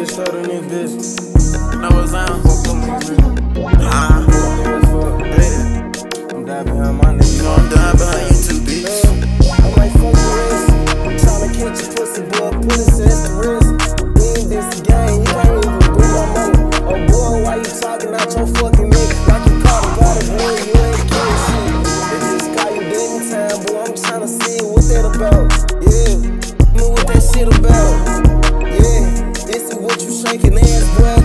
get started in this bitch. Know what's on? Fuck them niggas, nigga. Uh, Niggas fuck. yeah. I'm dying behind my nigga. You know I'm down behind shaking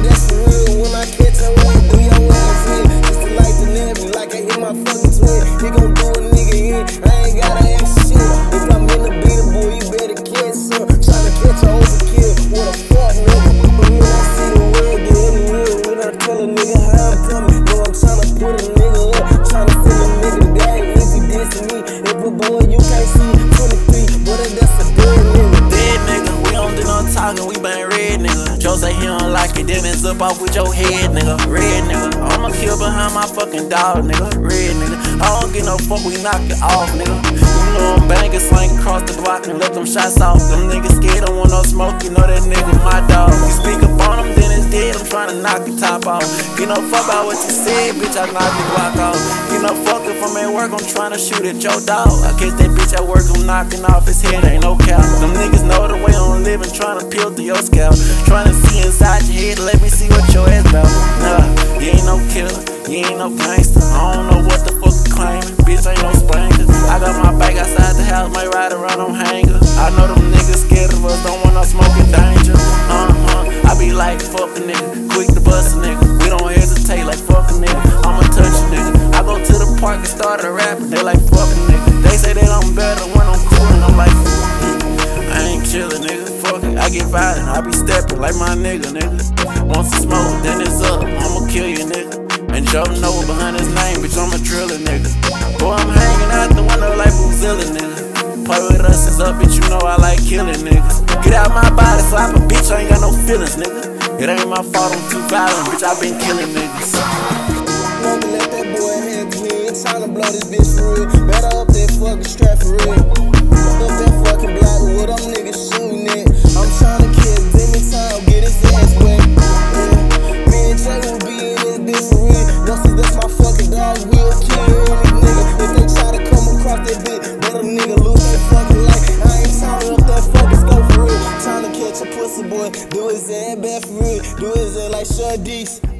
like it, up off with your head, nigga. Red nigga, I'ma kill behind my fucking dog, nigga. Red nigga, I don't get no fuck, we knock it off, nigga. You know I'm banging, slang across the block and let them shots off. Them niggas scared, don't want no smoke, you know that nigga my dog. You speak up on him, then it's dead, I'm tryna knock the top off. You know, fuck about what you said, bitch, I knock the block off. You know, fuck if I'm at work, I'm tryna shoot at your dog. I catch that bitch at work, I'm knocking off his head, ain't no cap. Them gangster. I don't know what the fuck you claiming, bitch, ain't no spanker. I got my bag outside the house, might ride around on hanger. I know them niggas scared of us, don't want no smoking danger. Uh huh, I be like, fuck a nigga, quick to bust a nigga. We don't hesitate like fuck a nigga, I'ma touch a nigga. I go to the park and start a rapping, they like fuck a nigga. They say that I'm better when I'm cool, and I'm like, I ain't chillin', nigga. Fuck it, I get violent. I be steppin' like my nigga, nigga. Want some smoke, then it's up. I'ma kill you, nigga. And Joe know behind his name, bitch. I'm a driller, nigga. Boy, I'm hanging out the window like Boozilla, nigga. Play with us is up, bitch. You know I like killing niggas. Get out my body, slap a bitch. I ain't got no feelings, nigga. It ain't my fault, I'm too violent, bitch. I been killing niggas. Never let that boy have me. It's time to blow this bitch for real. Better up that fucking strap for real. Up that fucking block them niggas shooting at. I'm trying to kill Demi Sure, Deeks.